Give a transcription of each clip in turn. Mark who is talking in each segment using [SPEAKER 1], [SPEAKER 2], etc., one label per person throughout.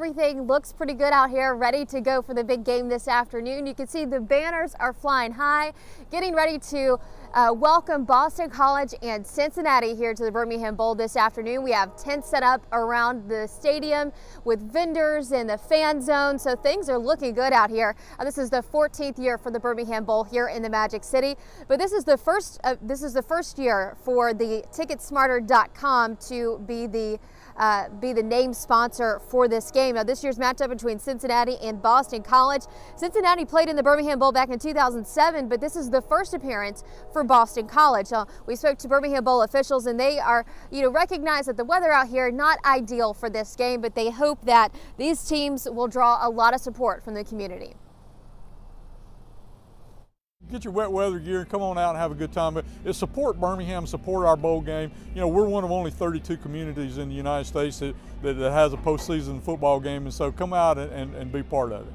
[SPEAKER 1] Everything looks pretty good out here, ready to go for the big game this afternoon. You can see the banners are flying high, getting ready to uh, welcome Boston College and Cincinnati here to the Birmingham Bowl this afternoon. We have tents set up around the stadium with vendors in the fan zone, so things are looking good out here. Uh, this is the 14th year for the Birmingham Bowl here in the Magic City, but this is the first uh, this is the first year for the Ticketsmarter.com to be the uh, be the name sponsor for this game. Now, this year's matchup between Cincinnati and Boston College. Cincinnati played in the Birmingham Bowl back in 2007, but this is the first appearance for Boston College. Uh, we spoke to Birmingham Bowl officials, and they are, you know, recognize that the weather out here not ideal for this game, but they hope that these teams will draw a lot of support from the community
[SPEAKER 2] get your wet weather gear and come on out and have a good time. But it's support Birmingham, support our bowl game. You know, we're one of only 32 communities in the United States that, that, has a postseason football game, and so come out and, and, and be part of it.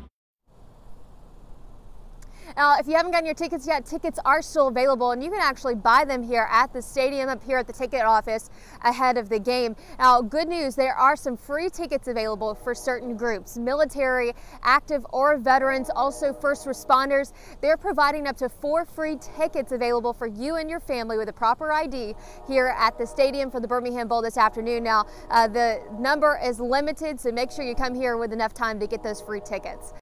[SPEAKER 1] Now, if you haven't gotten your tickets yet, tickets are still available and you can actually buy them here at the stadium up here at the ticket office ahead of the game. Now, good news, there are some free tickets available for certain groups, military, active or veterans, also first responders. They're providing up to four free tickets available for you and your family with a proper ID here at the stadium for the Birmingham Bowl this afternoon. Now, uh, the number is limited, so make sure you come here with enough time to get those free tickets.